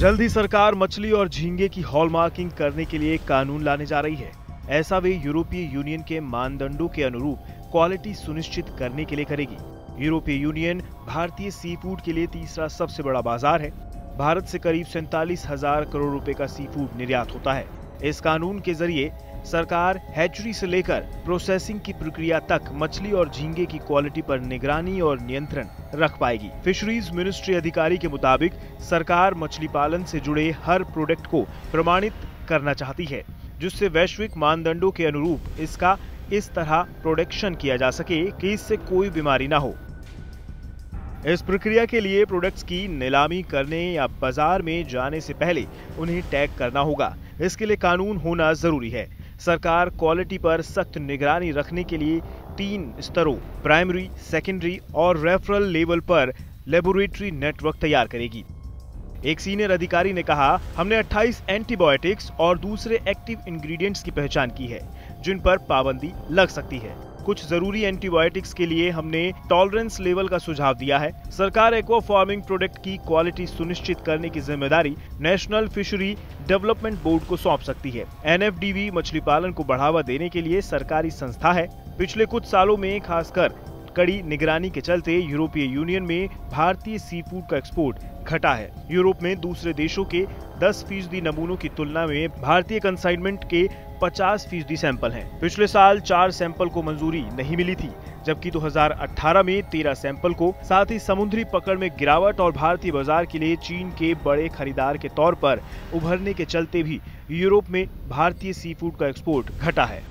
जल्द ही सरकार मछली और झींगे की हॉलमार्किंग करने के लिए कानून लाने जा रही है। ऐसा वे यूरोपीय यूनियन के मानदंडों के अनुरूप क्वालिटी सुनिश्चित करने के लिए करेगी। यूरोपीय यूनियन भारतीय सी फ़ूड के लिए तीसरा सबसे बड़ा बाज़ार है। भारत से करीब सैतालीस हज़ार करोड़ रुपए का सी फ़ूड निर्यात होता है। इस कानून के ज़रिए सरकार हैचरी से लेकर प्रोसेसिंग की प्रक्रिया तक मछली और झींगे की क्वालिटी पर निगरानी और नियंत्रण रख पाएगी। फिशरीज मिनिस्ट्री अधिकारी के मुताबिक, सरकार मछली पालन से जुड़े हर प्रोडक्ट को प्रमाणित करना चाहती है, जिससे वैश्विक मानदंडों के अनुरूप इसका इस तरह प्रोडक्शन किया जा सके कि इससे कोई बीमारी ना हो। इस प्रक्रिया के लिए प्रोडक्ट्स की नीलामी करने या बाज़ार में जाने से पहले उन्हें टैग करना होगा। इसके लिए कानून होना ज़रूरी है। सरकार क्वालिटी पर सख्त निगरानी रखने के लिए तीन स्तरों प्राइमरी सेकेंडरी और रेफरल लेवल पर लेबोरेटरी नेटवर्क तैयार करेगी। एक सीनियर अधिकारी ने कहा, हमने 28 एंटीबायोटिक्स और दूसरे एक्टिव इंग्रेडिएंट्स की पहचान की है, जिन पर पाबंदी लग सकती है। कुछ ज़रूरी एंटीबायोटिक्स के लिए हमने टॉलरेंस लेवल का सुझाव दिया है। सरकार एक्वा फ़ार्मिंग प्रोडक्ट की क्वालिटी सुनिश्चित करने की ज़िम्मेदारी नेशनल फिशरी डेवलपमेंट बोर्ड को सौंप सकती है। एनएफडीवी मछली पालन को बढ़ावा देने के लिए सरकारी संस्था है। पिछले कुछ सालों में खासकर कड़ी निगरानी के चलते यूरोपीय यूनियन में भारतीय सी फ़ूड का एक्सपोर्ट घटा है यूरोप में दूसरे देशों के 10 फ़ीसदी नमूनों की तुलना में भारतीय कंसाइनमेंट के 50 फ़ीसदी सैंपल हैं। पिछले साल चार सैंपल को मंजूरी नहीं मिली थी, जबकि 2018 में 13 सैंपल को, साथ ही समुद्री पकड़ में गिरावट और भारतीय बाज़ार के लिए चीन के बड़े खरीदार के तौर पर उभरने के चलते भी यूरोप में भारतीय सी फ़ूड का एक्सपोर्ट घटा है